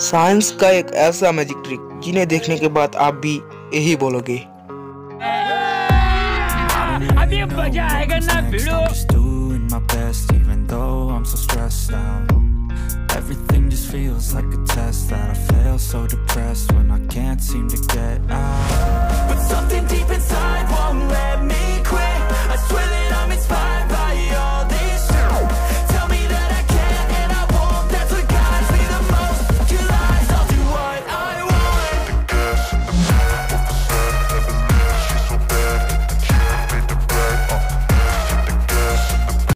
science का एक ऐसा मैजिक ट्रिक जिन्हें देखने के बाद आप भी यही बोलोगे अभी मज़ा आएगा ना भिड़ो my best even though I'm so stressed out Everything just feels like a test that I fail so depressed when I can't seem to get